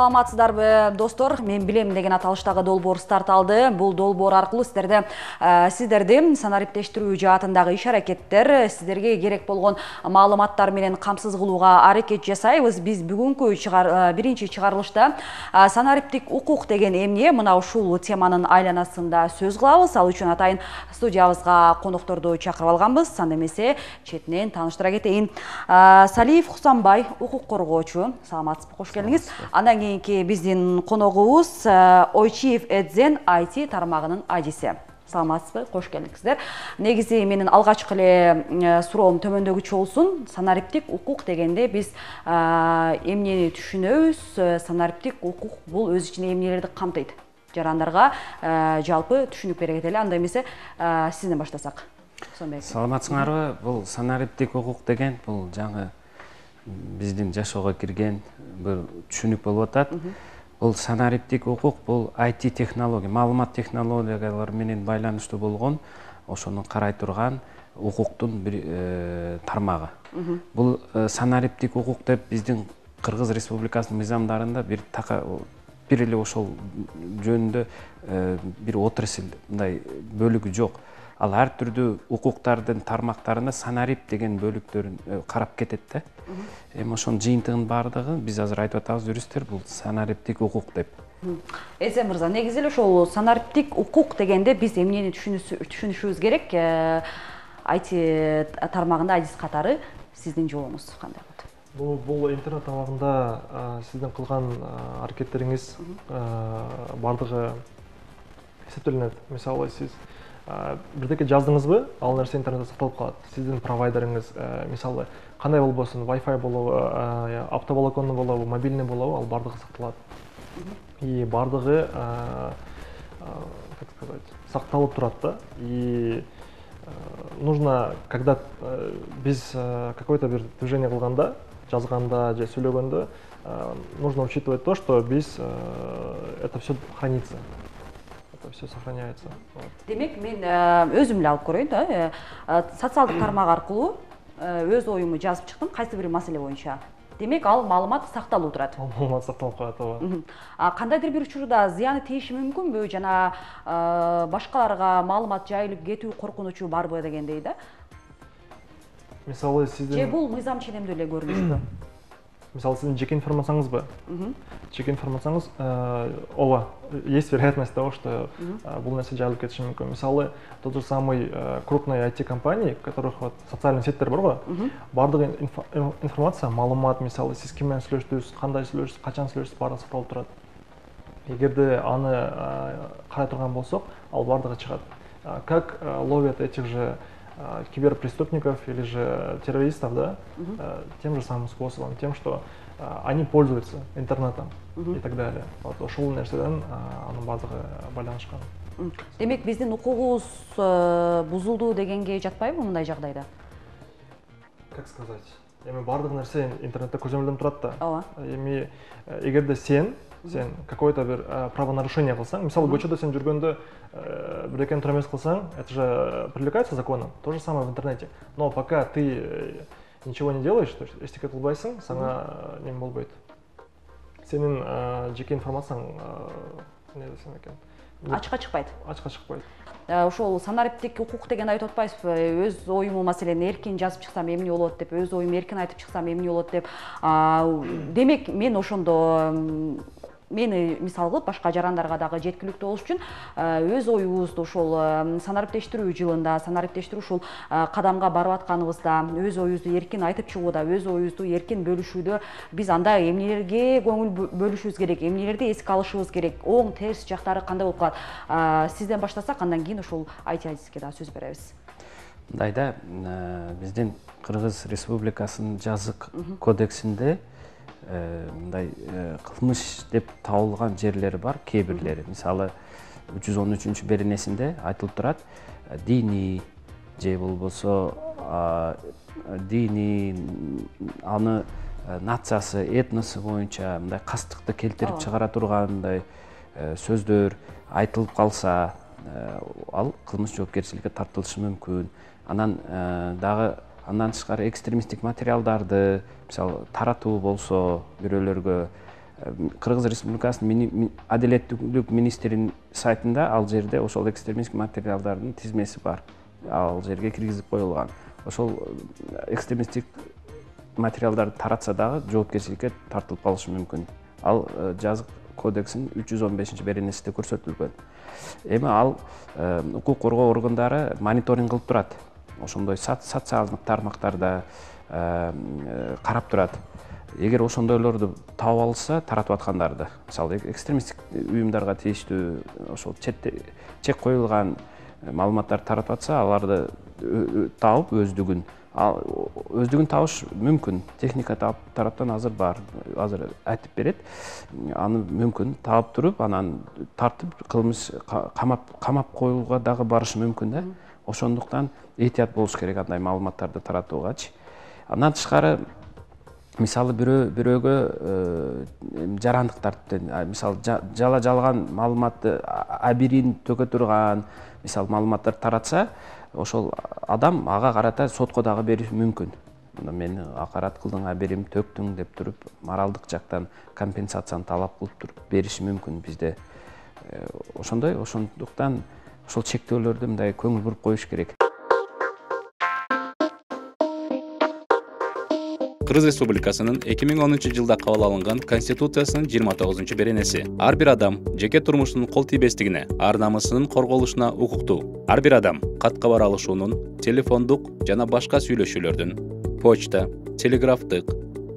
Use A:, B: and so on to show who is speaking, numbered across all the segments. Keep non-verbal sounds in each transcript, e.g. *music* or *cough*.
A: саламатсыздарбы достор? Мен билем деген аталыштагы долбоор старт алды. Бул долбоор аркылуу сиздерде сиздерди санариптештирүү жаатындагы иш аракеттер сиздерге керек болгон маалыматтар менен камсыз кылууга аракет жасайбыз. Биз бүгүнкү биринчи чыгарылышта санариптик укук деген эмне? Мына ушул теманын айланасында сөз кылабыз. Ал үчүн атайын студиябызга конокторду чакырып алганбыз. Анда эмесе четинен тааныштыра кетейин. Салиев хусанбай укук коргоочу. Саламатсызбы? Кош келдиңиз. Андан кийинки биздин коногубуз э, ойчиев эдзен айти тармагынын адиси саламатсызбы? Кош келиңиздер негизи менин алгачкы эле э, суроом төмөндөгүчө болсун санариптик укук дегенде биз э, эмнени түшүнөбүз. Санариптик укук бул өз ичинде эмнелерди камтыйт. Жарандарга жалпы түшүнүк бере кетели. Анда эмесе сизден баштасак.
B: Саламатсыңарбы? Бул санариптик укук деген бул жаңы биздин жашоого кирген бир түшүнүк болуп атат бул санариптик укук бул IT технология маалымат технологиялары менен байланыштуу болгон ошону карай турган укуктун бир э, тармагы бул э, санариптик укук деп биздин кыргыз республикасынын мыйзамдарында бир така бир эле ошол жөнүндө э, бир отрасль мындай бөлүгү жок ал ар түрдүү укуктардын тармактарына санарип деген бөлүктөрүн карап кетет да. Эми ошонун жыйынтыгынын баардыгы биз азыр айтып атабыз юристтер бул санариптик укук деп.
A: Эзе мырза негизи эле ошол санариптик укук дегенде биз эмнени түшүнүшүбүз керек? Айти тармагында адис катары сиздин жолуңуз кандай болот?
C: Бул бул интернет тармагында сиздин кылган аракеттериңиз баардыгы эсептелинет. Мисалы сиз бирдеке жаздыңызбы ал нерсе интернетте сакталып калат сиздин провайдериңиз мисалы кандай болбосун wi fi болобу оптоволоконный болобу мобильный болобу ал баардыгы сакталат и баардыгы как сказать сакталып турат да. И нужно когда биз какой то бир движение кылганда жазганда же сүйлөгөндө нужно учитывать то что биз это все хранится. Это все сохраняется.
A: Демек мен өзүм эле алып көрөйүн да социалдык тармак аркылуу өз оюмду жазып чыктым кайсы бир маселе боюнча. Демек ал маалымат сакталып турат.
C: Ал маалымат сакталып калат ооба.
A: Кандайдыр бир учурда зыяны тийиши мүмкүнбү? Жана башкаларга маалымат жайылып кетүү коркунучу барбы дегендей да?
C: Мисалы сиздин
A: же бул мыйзам ченемдүү эле көрүнүшпү *clears throat*
C: мисалы сиздин жеке информацияңызбы жеке информацияңыз ооба есть вероятность того что бул нерсе жайылып кетиши мүмкүн мисалы тот же самый крупный IT компании которых вот социальный сеттер бар го баардык информация маалымат мисалы сиз ким менен сүйлөштүңүз кандай сүйлөштүңүз качан сүйлөштүңүз баардыгы сакталып турат эгерде аны карай турган болсок ал баардыгы чыгат как ловят этих же киберпреступников или же террористов, да, тем же самым способом, тем, что они пользуются интернетом и так далее. Вот ошол нерседен анын баардыгы байланышкан.
A: Демек биздин укугубуз бузулду дегенге жатпайбы мындай жагдайда?
C: Как сказать? Эми баардык нерсе интернетте көзөмөлдөнүп турат да.
A: Ооба.
C: Эми эгерде сен сен какое то бир правонарушение кылсаң мисалы көчөдө сен жүргөндө бирдекени туура эмес кылсаң это же привлекается законом? То же самое в интернете. Но пока ты ничего не делаешь то есть эчтеке кылбайсың сага неме болбойт сенин жеке информацияң эмне десем экен
A: ачыкка чыкпайт
C: ачыкка чыкпайт
A: ошол санариптик укук дегенди айтып атпайсызбы өз оюмду маселен эркин жазып чыксам эмне болот деп өз оюмду эркин айтып чыксам эмне болот деп. Демек мен ошондо мени мисал кылып башка жарандарга дагы жеткиликтүү болуш үчүн өз оюбузду ошол санариптештирүү жылында санариптештирүү ушул кадамга барып атканыбызда өз оюбузду эркин айтып чыгууда өз оюбузду эркин бөлүшүүдө биз анда эмнелерге көңүл бөлүшүбүз керек эмнелерди эске алышыбыз керек оң терс жактары кандай болуп калат? Сизден баштасак андан кийин ушул айти адиске дагы сөз беребиз.
B: Мындай да биздин кыргыз республикасынын жазык кодексинде мындай кылмыш деп табылган жерлери бар кээ бирлери мисалы үч жүз он үчүнчү беренесинде айтылып турат диний же болбосо диний аны нациясы этносу боюнча мындай кастыкты келтирип чыгара турган мындай сөздөр айтылып калса ал кылмыш жоопкерчиликке тартылышы мүмкүн. Анан дагы андан тышкары экстремисттик материалдарды мисалы таратуу болсо бирөөлөргө кыргыз республикасынын адилеттүүлүк министринин сайтында ал жерде ошол экстремистский материалдардын тизмеси бар. Ал жерге киргизип коюлган. Ошол экстремисттик материалдарды таратса дагы жоопкерчиликке тартылып калышы мүмкүн. Ал жазык кодексинин үч жүз он бешинчи беренесинде көрсөтүлгөн. Эми ал укук коргоо органдары мониторинг кылып турат. Ошондой социалдык тармактарда карап турат. Эгер ошондойлорду таап алышса таратып аткандарды мисалы экстремисттик уюмдарга тийиштүү ошол чек коюлган маалыматтарды таратып атса аларды таап өздүгүн. Ал өздүгүн табыш мүмкүн. Техника тараптан азыр бар азыр айтып берет. Аны мүмкүн таап туруп анан тартып кылмыш камап камап коюуга дагы барышы мүмкүн да. Ошондуктан этият болуш керек андай маалыматтарды таратуугачы андан тышкары мисалы бирөө бирөөгө жарандыктарды мисалы жала жалган маалыматты абийирин төкө турган мисалы маалыматтарды таратса ошол адам ага карата сотко дагы бериши мүмкүн. Мына мен акарат кылдың абийиримди төктүң деп туруп моралдык жактан компенсацияны талап кылып туруп бериши мүмкүн бизде. Ошондой ошондуктан ошол чектөөлөрдү мындай көңүл буруп коюш керек
D: кыргыз республикасынын эки миң онунчу жылда кабыл алынган конституциясынын жыйырма тогузунчу беренеси. Ар бир адам жеке турмушунун кол тийбестигине ар намысынын корголушуна укуктуу. Ар бир адам кат кабар алышуунун телефондук жана башка сүйлөшүүлөрдүн почта телеграфтык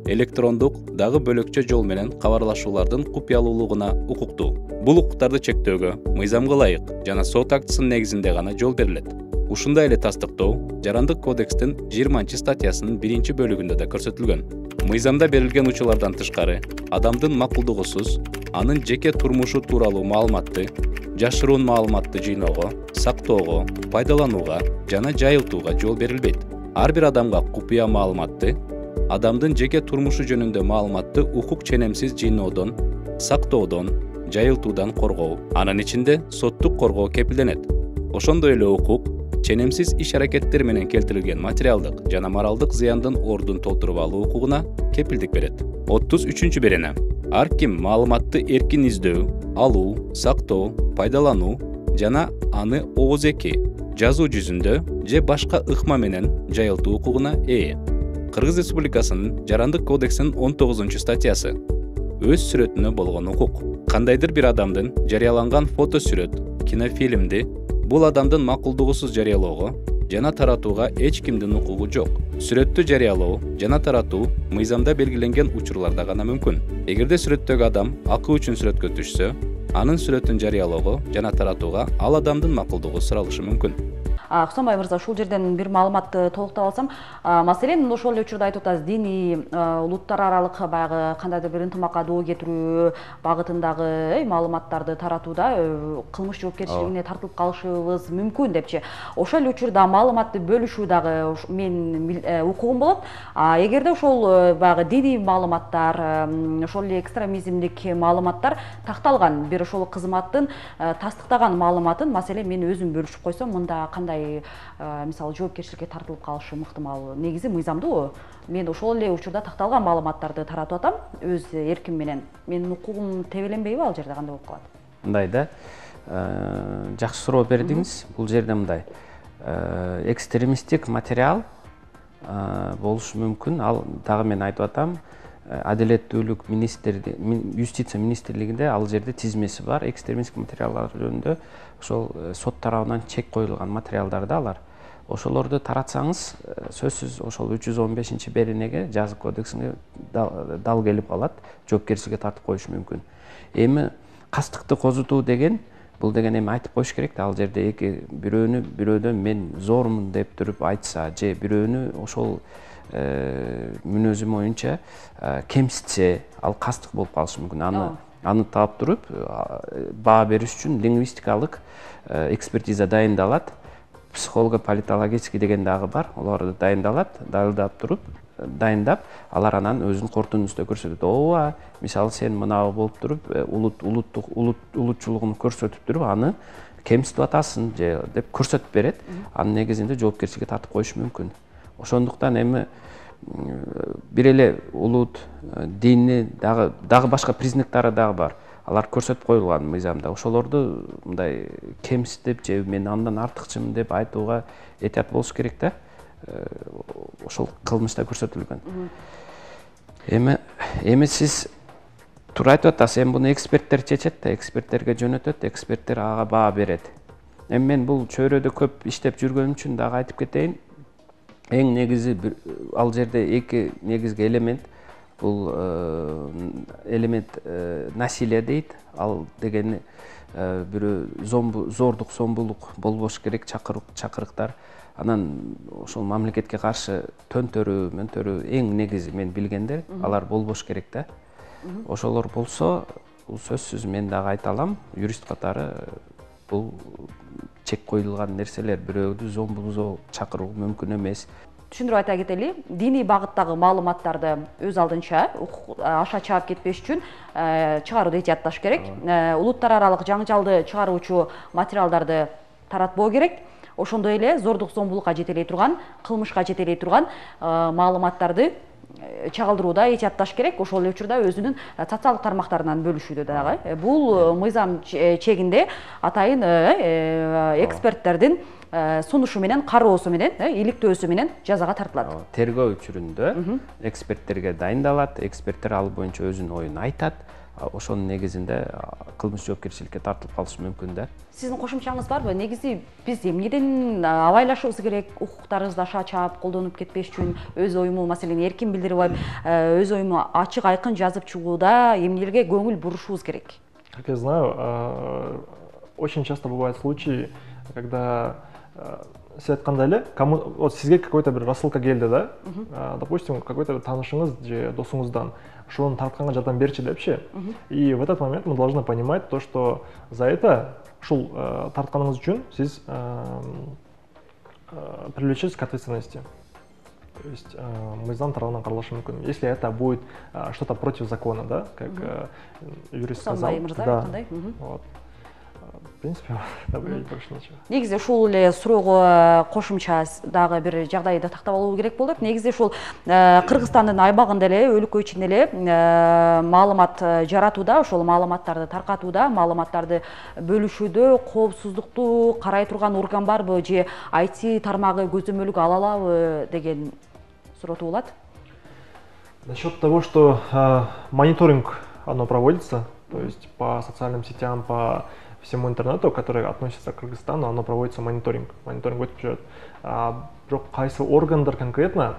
D: электрондук дагы бөлөкчө жол менен кабарлашуулардын купуялуулугуна укуктуу. Бул укуктарды чектөөгө мыйзамга ылайык жана сот актысынын негизинде гана жол берилет. Ушундай эле тастыктоо жарандык кодекстин жыйырманчы статьясынын биринчи бөлүгүндө да көрсөтүлгөн. Мыйзамда берилген учурлардан тышкары адамдын макулдугусуз анын жеке турмушу тууралуу маалыматты жашыруун маалыматты жыйноого сактоого пайдаланууга жана жайылтууга жол берилбейт. Ар бир адамга купуя маалыматты адамдын жеке турмушу жөнүндө маалыматты укук ченемсиз жыйноодон сактоодон жайылтуудан коргоо анын ичинде соттук коргоо кепилденет. Ошондой эле укук ченемсиз иш аракеттер менен келтирилген материалдык жана моралдык зыяндын ордун толтуруп алуу укугуна кепилдик берет отуз үчүнчү берене ар ким маалыматты эркин издөө алуу сактоо пайдалануу жана аны ооз-эки жазуу жүзүндө же башка ыкма менен жайылтуу укугуна ээ кыргыз республикасынын жарандык кодексинин он тогузунчу статьясы өз сүрөтүнө болгон укук кандайдыр бир адамдын жарыяланган фото сүрөт кинофильмди бул адамдын макулдугусуз жарыялоого жана таратууга эч кимдин укугу жок сүрөттү жарыялоо жана таратуу мыйзамда белгиленген учурларда гана мүмкүн эгерде сүрөттөгү адам акы үчүн сүрөткө түшсө анын сүрөтүн жарыялоого жана таратууга ал адамдын макулдугу суралышы мүмкүн
A: кусанбай мырза ушул жерден бир маалыматты толуктап алсам маселен ошол эле учурда айтып атасыз диний улуттар аралык баягы кандайдыр бир ынтымакка доо кетирүү багытындагы э, маалыматтарды таратууда э, кылмыш жоопкерчилигине тартылып калышыбыз мүмкүн депчи. Ошол эле учурда маалыматты бөлүшүү дагы менин э, укугум болот. Эгерде ошол баягы диний маалыматтар ошол эле экстремизмдик маалыматтар такталган бир ошол кызматтын тастыктаган маалыматын маселен мен өзүм бөлүшүп койсом мында кандай Э, мисалы жоопкерчиликке тартылып калышы ыктымал негизи мыйзамдуу мен ошол эле учурда такталган маалыматтарды таратып атам өз эрким менен. Менин укугум тебеленбейби ал жерде кандай болуп калат?
B: Мындай да. Э, жакшы суроо бердиңиз. Бул жерде мындай. Э, экстремисттик материал болушу мүмкүн ал дагы мен айтып атам адилеттүүлүк министрди юстиция министрлигинде ал жерде тизмеси бар. Экстремисттик материалдар жөнүндө ошол э, сот тарабынан чек коюлган материалдар да алар. Ошолорду таратсаңыз э, сөзсүз ошол үч жүз он бешинчи беренеге жазык кодексине дал келип калат жоопкерчиликке тартып коюшу мүмкүн эми кастыкты козутуу деген бул деген эми айтып коюш керек да ал жерде эки бирөөнү бирөөдөн мен зормун деп туруп айтса же бирөөнү ошол э, мүнөзү боюнча кемситсе ал кастык болуп калышы мүмкүн аны аны таап туруп баа бериш үчүн лингвистикалык экспертиза дайындалат психолого политологический деген дагы бар олар дайындалат дайылдап туруп дайындап алар анан өзүнүн корутундусунда көрсөтөт ооба мисалы сен мынабы болуп туруп улут улуттук улут улутчулугун көрсөтүп туруп аны кемситип атасың же деп көрсөтүп берет анын негизинде жоопкерчиликке тартып коюшу мүмкүн ошондуктан эми бир эле улут дини дагы дагы башка признактары дагы бар. Алар көрсөтүп коюлган мыйзамда. Ошолорду мындай кемситип же мен андан артыкчымын деп айтууга этият болуш керек да? Ошол кылмышта көрсөтүлгөн. Эми эми сиз туура айтып атасыз эми буну эксперттер чечет да эксперттерге жөнөтөт эксперттер ага баа берет. Эми мен бул чөйрөдө көп иштеп жүргөнүм үчүн дагы айтып кетейин эң негизи ал жерде эки негизги элемент бул элемент насилие дейт ал дегени бирөө зордук зомбулук болбош керек чакырыктар анан ошол мамлекетке каршы төntөрүү мөнтөрүү эң негизи мен билгендер алар болбош керек да. Ошолор болсо сөзсүз мен дагы айта алам. Юрист катары бул чек коюлган нерселер бирөөдү зомбулоого чакыруу мүмкүн эмес
A: түшүндүрүп айта кетели диний багыттагы маалыматтарды өз алдынча аша чаап кетпеш үчүн чыгарууду этиятташ керек. Улуттар аралык жаңжалды чыгаруучу материалдарды таратпоо керек. Ошондой эле зордук зомбулукка жетелей турган кылмышка жетелей турган маалыматтарды чагылдырууда этиятташ керек. Ошол эле учурда өзүнүн социалдык тармактарынан бөлүшүүдө дагы бул мыйзам чегинде атайын эксперттердин сунушу менен кароосу менен иликтөөсү менен жазага тартылат.
B: Тергөө учурунда эксперттерге дайындалат. Эксперттер ал боюнча өзүнүн оюн айтат. Ошонун негизинде кылмыш жоопкерчиликке тартылып калышы мүмкүн да.
A: Сиздин кошумчаңыз барбы негизи биз эмнеден абайлашыбыз керек укуктарыбызды аша чаап колдонуп кетпеш үчүн өз оюму маселен эркин билдирип алып өз оюму ачык айкын жазып чыгууда эмнелерге көңүл бурушубуз керек?
C: Как я знаю очень часто бывают случаи когда сиз айткандай эле кому вот сизге какой то бир рассылка келди да? Допустим какой то бир таанышыңыз же досуңуздан ошону тартканга жардам берчи депчи и в этот момент мы должны понимать то что за это ушул тартканыңыз үчүн сиз привлечетесь к ответственности. То есть мыйзам тарабынан каралышы мүмкүн если это будет что то против закона да как юрист сказал да. вот. В принципе *laughs* добавить больше нечего
A: негизи ушул эле суроого кошумча дагы бир жагдайды тактап алуу керек болуп атат негизи ушул кыргызстандын айбагында эле өлкө ичинде эле маалымат жаратууда ошол маалыматтарды таркатууда маалыматтарды бөлүшүүдө коопсуздукту карай турган орган барбы же айти тармагы көзөмөлгө ала алабы деген суроо туулат
C: насчет того что мониторинг оно проводится то есть по социальным сетям по всему интернету который относится к кыргызстану оно проводится мониторинг. Мониторинг өтүп жүрөт бирок кайсы органдар конкретно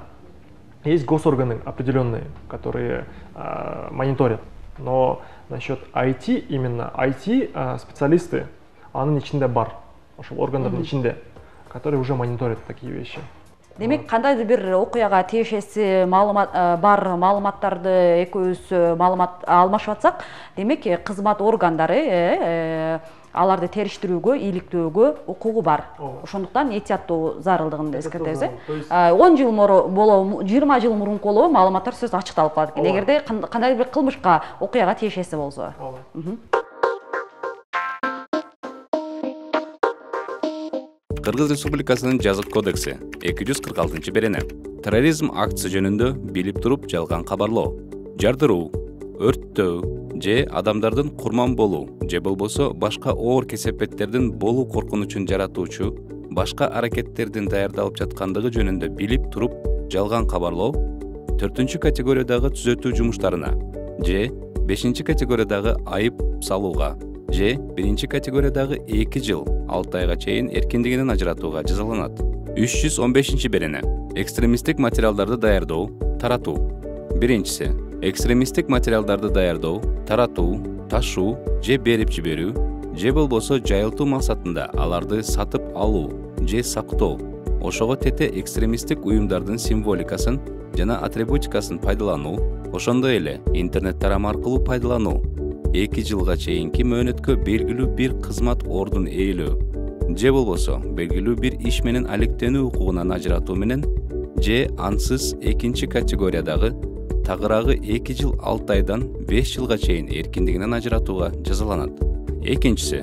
C: есть госорганы определенные которые мониторят. Но насчет IT именно IT специалисты анын ичинде бар ошол органдардын ичинде которые уже мониторят такие вещи
A: демек кандайдыр бир окуяга тиешеси маалымат бар маалыматтарды экөөбүз маалымат алмашып атсак демек кызмат органдары аларды териштирүүгө иликтөөгө укугу бар. Ошондуктан этияттуу зарылдыгын эскертебиз э. Он жыл болобу жыйырма жыл мурунку болобу маалыматтар сөзсүз ачыкталып калат экен. Эгерде кандайдыр бир кылмышка окуяга тиешеси болсо. Ооба
D: кыргыз республикасынын жазык кодекси эки жүз кырк алтынчы берене терроризм актысы жөнүндө билип туруп жалган кабарлоо. Жардыруу өрттөө же адамдардын курман болуу же болбосо башка оор кесепеттердин болуу коркунучун жаратуучу башка аракеттердин даярдалып жаткандыгы жөнүндө билип туруп жалган кабарлоо. Төртүнчү категориядагы түзөтүү жумуштарына же бешинчи категориядагы айып салууга же биринчи категориядагы эки жыл алты айга чейин эркиндигинен ажыратууга жазаланат үч жүз он бешинчи берене экстремисттик материалдарды даярдоо таратуу биринчиси экстремисттик материалдарды даярдоо таратуу ташуу же берип жиберүү же болбосо жайылтуу максатында аларды сатып алуу же сактоо ошого тете экстремисттик уюмдардын символикасын жана атрибутикасын пайдалануу ошондой эле интернет тарамы аркылуу пайдалануу эки жылга чейинки мөөнөткө белгилүү бир кызмат ордун ээлөө же болбосо белгилүү бир иш менен алектенүү укугунан ажыратуу менен же ансыз экинчи категориядагы тагыраагы эки жыл алты айдан беш жылга чейин эркиндигинен ажыратууга жазаланат. Экинчиси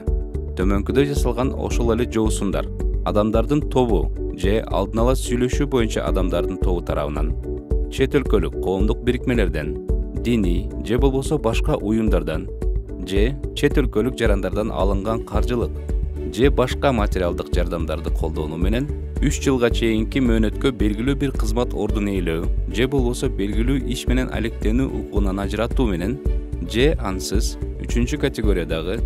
D: төмөнкүдө жасалган ошол эле жоосундар адамдардын тобу же алдын ала сүйлөшүү боюнча адамдардын тобу тарабынан чет өлкөлүк коомдук бирикмелерден диний же болбосо башка уюмдардан же чет өлкөлүк жарандардан алынган каржылык же башка материалдык жардамдарды колдонуу менен үч жылга чейинки мөөнөткө белгилүү бир кызмат ордун ээлөө же болбосо белгилүү иш менен алектенүү укугунан ажыратуу менен же ансыз үчүнчү категориядагы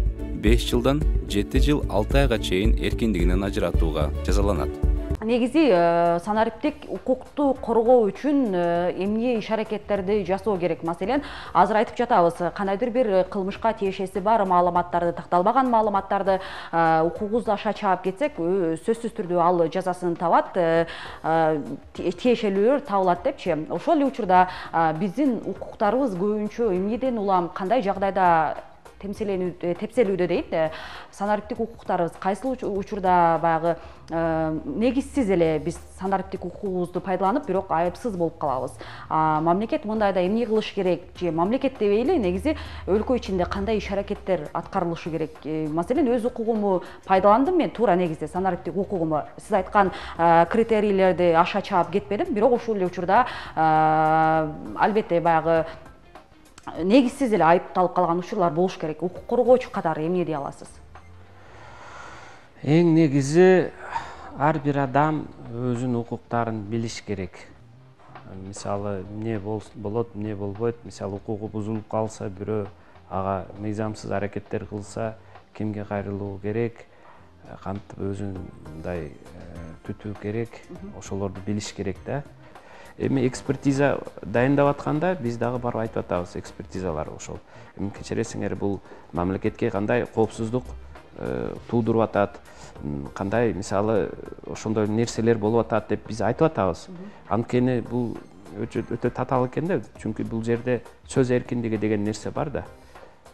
D: беш жылдан жети жыл алты айга чейин эркиндигинен ажыратууга жазаланат.
A: Негизи э, санариптик укукту коргоо үчүн э, эмне иш аракеттерди жасоо керек? Маселен азыр айтып жатабыз кандайдыр бир кылмышка тиешеси бар маалыматтарды такталбаган маалыматтарды э, укугубуз аша чаап кетсек сөзсүз түрдө ал жазасын табат тиешелүүлөр табылат депчи. Ошол эле учурда биздин укуктарыбыз көбүнчө эмнеден улам кандай жагдайда Э, тепселүүдө дейт. Э, санариптик укуктарыбыз кайсыл учурда баягы э, негизсиз эле биз санариптик укугубузду пайдаланып бирок айыпсыз болуп калабыз. Мамлекет мындайда эмне кылыш керек? Же мамлекет дебейли негизи өлкө ичинде кандай иш аракеттер аткарылышы керек? Маселен өз укугумду пайдаландым мен туура негизде санариптик укугумду сиз айткан критерийлерди аша чаап кетпедим бирок ушул эле учурда албетте баягы негизсиз эле айыпталып калган учурлар болуш керек? Укук коргоочу катары эмне дей аласыз?
B: Эң негизи ар бир адам өзүнүн укуктарын билиш керек. Мисалы эмне болот эмне болбойт. Мисалы укугу бузулуп калса бирөө ага мыйзамсыз аракеттер кылса кимге кайрылуу керек кантип өзүн мындай э, түтүү керек ошолорду билиш керек да эми экспертиза дайындап атканда биз дагы барып айтып атабыз экспертизалар ошол. Эми кечиресиңер бул мамлекетке кандай коопсуздук э, туудуруп атат кандай мисалы ошондой нерселер болуп атат деп биз айтып атабыз. Анткени бул өтө татаал экен да чүнкү бул жерде сөз эркиндиги деген нерсе бар да.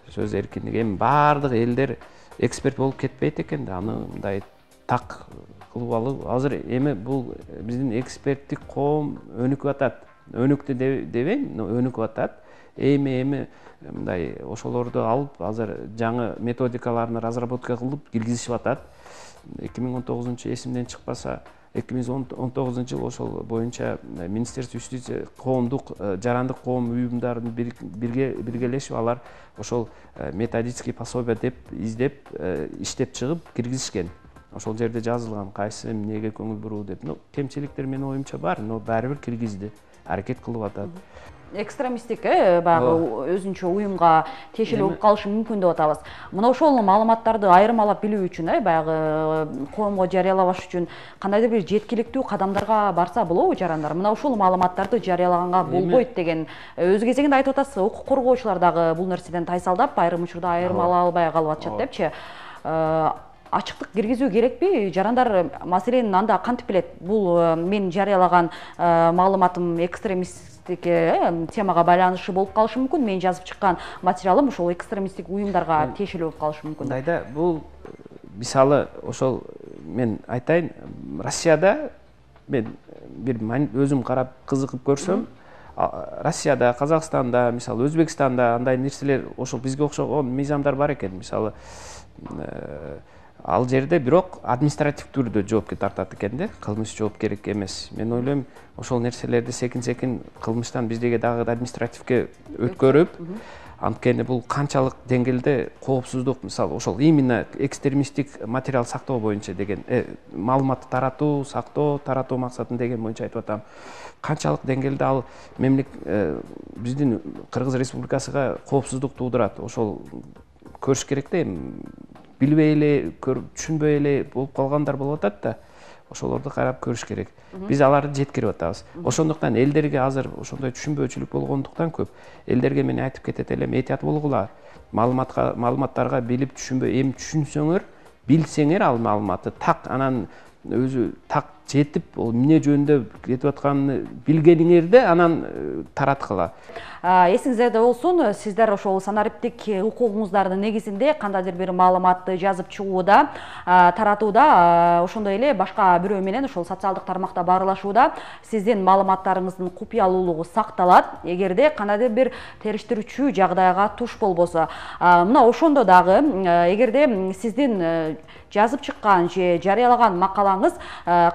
B: Сөз эркиндиги эми баардык элдер эксперт болуп кетпейт экен да аны мындай так кылып алып азыр эми бул биздин эксперттик коом өнүкүп атат. Өнүктү дебейм но өнүкүп атат. Эми эми мындай ошолорду алып азыр жаңы методикаларын разработка кылып киргизишип атат. Эки миң он тогузунчу эсимден чыкпаса эки миң он тогузунчу жыл ошол боюнча министерство юстиция коомдук э, жарандык коом уюмдарын бирге биргелешип алар ошол э, методический пособие деп издеп э, иштеп чыгып киргизишкен. Ошол жерде жазылган кайсы эмнеге көңүл буруу деп ну кемчиликтер менин оюмча бар но баары бир киргизди аракет кылып атат
A: экстремисттик э баягы өзүнчө уюмга тиешелүү болуп калышы мүмкүн деп атабыз мына ошол маалыматтарды айырмалап билүү үчүн э баягы коомго жарыялабаш үчүн кандайдыр бир жеткиликтүү кадамдарга барса болобу жарандар мына ушул маалыматтарды жарыялаганга болбойт деген өз кезегинде айтып атасыз укук коргоочулар дагы бул нерседен тайсалдап айрым учурда айырмалай албай калып атышат депчи ачыктык киргизүү керекпи жарандар маселени анда кантип билет бул мен жарыялаган маалыматым экстремисттик темага байланышлуу болуп калышы мүмкүн мен жазып чыккан материалым ошол экстремисттик уюмдарга тиешелүү болуп калышы мүмкүн
B: мындай да бул мисалы ошол мен айтайын россияда мен бир өзүм карап кызыгып көрсөм россияда казакстанда мисалы өзбекстанда андай нерселер ошол бизге окшогон мыйзамдар бар экен мисалы ал жерде бирок административдүү түрдө жоопке тартат экен да кылмыш жоопкердикке эмес. Мен ойлойм ошол нерселерди секин секин кылмыштан биздеги дагы административге өткөрүп анткени бул канчалык деңгээлде коопсуздук мисалы ошол именно экстремисттик материал сактоо боюнча деген э, маалыматты таратуу сактоо таратуу максатында деген боюнча айтып атам. Канчалык деңгээлде ал э, биздин кыргыз республикасыга коопсуздук туудурат ошол көрүш керек да эми билбей эле түшүнбөй эле болуп калгандар болуп атат да ошолорду карап көрүш керек биз аларды жеткирип атабыз ошондуктан элдерге азыр ошондой түшүнбөөчүлүк болгондуктан көп элдерге мен айтып кетет элем этият болгула маалыматка маалыматтарга билип түшүнбөй эми түшүнсөңөр билсеңер ал маалыматты так анан өзү так жетип ол эмне жөнүндө кетип атканын билгениңерде анан э, тараткыла
A: эсиңиздерде болсун сиздер ошол санариптик укугуңуздардын негизинде кандайдыр бир маалыматты жазып чыгууда таратууда ошондой эле башка бирөө менен ошол социалдык тармакта баарлашууда сиздин маалыматтарыңыздын купуялуулугу сакталат. Эгерде кандайдыр бир териштирүүчү жагдайга туш болбосо мына ошондо дагы эгерде сиздин э, жазып чыккан же жарыялаган макалаңыз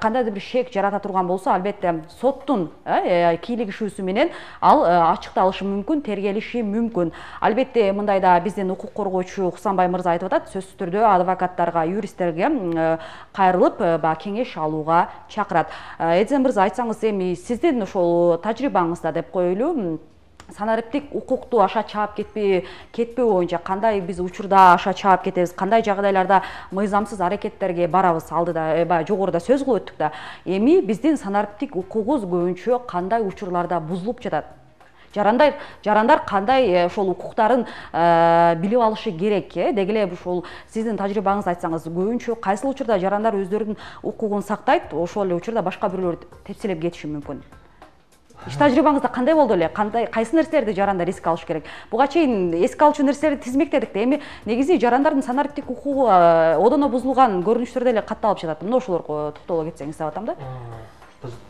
A: кандайдыр кандайдыр бир шек жарата турган болсо албетте соттун кийлигишүүсү менен ал ачыкталышы мүмкүн тергелиши мүмкүн албетте мындайда биздин укук коргоочу хусанбай мырза айтып атат сөзсүз түрдө адвокаттарга юристтерге кайрылып баягы кеңеш алууга чакырат эдзен мырза айтсаңыз эми сиздин ошол тажрыйбаңызда деп коелу санариптик укукту аша чаап кетпей кетпөө боюнча кандай биз учурда аша чаап кетебиз кандай жагдайларда мыйзамсыз аракеттерге барабыз алдыда э, баягы жогоруда сөз кылып өттүк да. Эми биздин санариптик укугубуз көбүнчө кандай учурларда бузулуп жатат? Жарандар жарандар кандай э, ошол укуктарын э, билип алышы керек э? Деги эле ушул сиздин тажрыйбаңызды айтсаңыз көбүнчө кайсыл учурда жарандар өздөрүнүн укугун сактайт ошол эле учурда башка бирөөлөр тепселеп кетиши мүмкүн. Иш тажрыйбаңызда кандай болду эле кандай кайсы нерселерди жарандар эске алыш керек? Буга чейин эске алчу нерселерди тизмектедик да эми негизи жарандардын санариптик укугу одоно бузулган көрүнүштөр деле катталып жатат мына ошолорго токтоло кетсеңиз деп атам да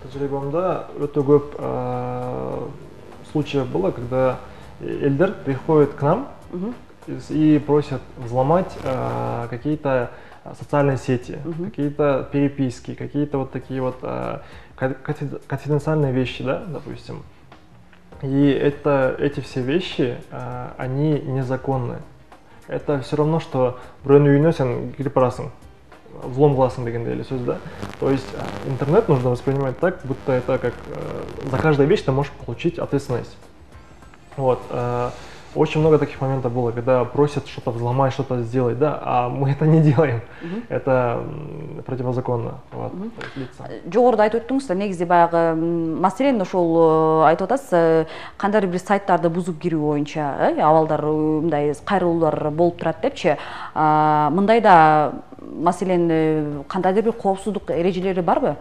C: тажрыйбамда өтө көп случаев было когда элдер приходят к нам и просят взломать какие-то социальные сети, какие-то переписки, какие-то вот такие вот конфиденциальные вещи, да, допустим. И это, эти все вещи, э, они незаконны. Это все равно, что біреудің үйіне сен кіріп барасың взлом қыласың дегенде или сөз да то есть э, интернет нужно воспринимать так будто это как э, за каждую вещь ты можешь получить ответственность вот очень много таких моментов было, когда просят что-то взломать, что-то сделать, да, а мы *laughs* это не делаем. Угу. Это противозаконно. Вот,
A: угу. жогоруда айтып өттүңүз да негизи баягы маселен ошол айтып атасыз кандайдыр бир сайттарды бузуп кирүү боюнча абалдар мындай кайрылуулар болуп турат депчи мындайда маселен кандайдыр бир коопсуздук эрежелери барбы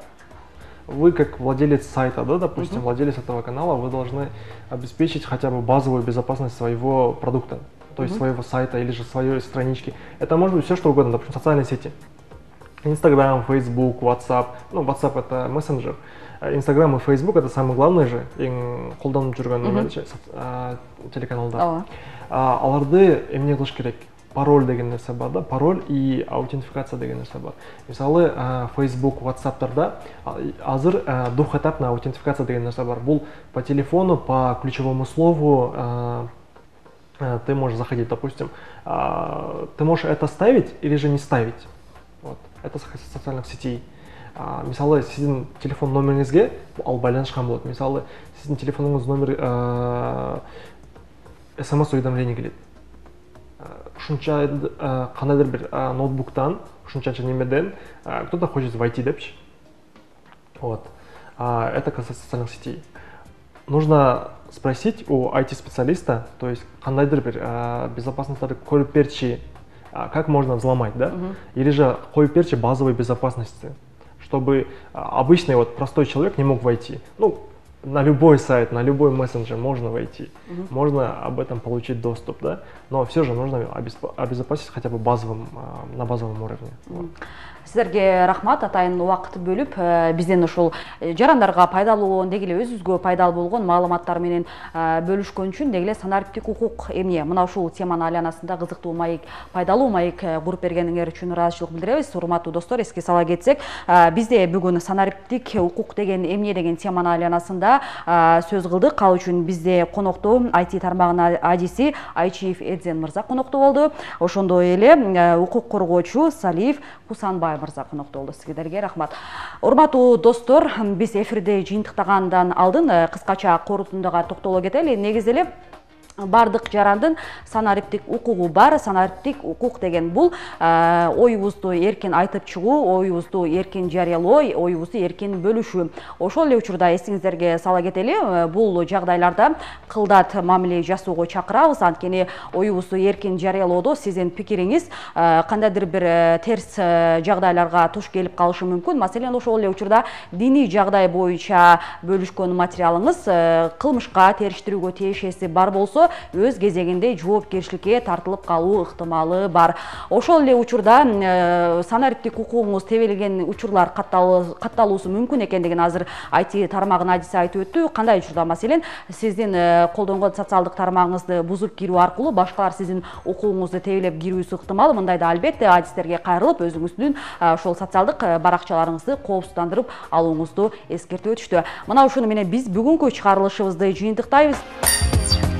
C: вы как владелец сайта, да, допустим, угу. владелец этого канала, вы должны обеспечить хотя бы базовую безопасность своего продукта, то есть угу. своего сайта или же своей странички. Это может быть все что угодно, допустим, социальные сети. Инстаграм, Фейсбук, WhatsApp. Ну, WhatsApp это мессенджер. Инстаграм и Фейсбук это самый главный же қолданып жүрген телеканалдар. Аларды эмне кылыш керек? пароль деген нәрсе бар да пароль и аутентификация деген нәрсе бар мысалы ә, facebook whatsappтарда азыр ә, двухэтапная аутентификация деген нәрсе бар бұл по телефону по ключевому слову ә, ә, ты можешь заходить допустим ә, ты можешь это ставить или же не ставить вот это социальных сетей ә, мысалы сіздің телефон номеріңізге ал байланышқан болады мысалы сіздің телефоныңыз номер ә, смс уведомление келеді ушунча кандайдыр бир ноутбуктан ушунчанча немеден кто то хочет войти депчи вот. Это касается социальных сетей. Нужно спросить у IT специалиста то есть кандайдыр бир безопасностьтарды көрүп берчи как можно взломать да? Или же коюп берчи базовой безопасности чтобы обычный вот простой человек не мог войти. Ну на любой сайт, на любой мессенджер можно войти, угу. можно об этом получить доступ, да, но все же нужно обезопасить хотя бы базовым, на базовом уровне. Угу. Вот.
A: Сіздерге рахмат атайын убакыт бөлүп э, бизден ушул э, жарандарга пайдалуу болгон деги эле өзүбүзгө пайдалуу болгон маалыматтар менен э, бөлүшкөн үчүн деги эле санариптик укук эмне мына ушул теманын айланасында кызыктуу маек пайдалуу маек куруп бергениңер үчүн ыраазычылык билдиребиз урматтуу достор эске сала кетсек бизде бүгүн санариптик укук деген эмне деген теманын айланасында сөз кылдык ал үчүн бизде конокто айти тармагынын адиси айчиев эдзен мырза конокто болду ошондой эле укук коргоочу салиев кусанбаев мырза конокто болду сиздерге рахмат. Урматтуу достор биз эфирде жыйынтыктагандан алдын кыскача корутундага токтоло кетели негизи эле баардык жарандын санариптик укугу бар. Санариптик укук деген бул оюбузду эркин айтып чыгуу оюбузду эркин жарыялоо оюбузду эркин бөлүшүү. Ошол эле учурда эсиңиздерге сала кетели бул жагдайларда кылдат мамиле жасоого чакырабыз. Анткени оюбузду эркин жарыялоодо сиздин пикириңиз кандайдыр бир терс жагдайларга туш келип калышы мүмкүн. Маселен ошол эле учурда диний жагдай боюнча бөлүшкөн материалыңыз кылмышка териштирүүгө тиешеси бар болсо өз кезегинде жоопкерчиликке тартылып калуу ыктымалы бар. Ошол эле учурда санариптик укугуңуз тебелген учурлар катталуусу мүмкүн экендигин азыр айти тармагынын адиси айтып өттү. Кандай учурда? Маселен сиздин колдонгон социалдык тармагыңызды бузуп кирүү аркылуу башкалар сиздин укугуңузду тебелеп кирүүсү ыктымал мындайда албетте адистерге кайрылып өзүңүздүн ошол социалдык баракчаларыңызды коопсуздандырып алууңузду эскертип өтүштү. Мына ушуну менен биз бүгүнкү чыгарылышыбызды жыйынтыктайбыз.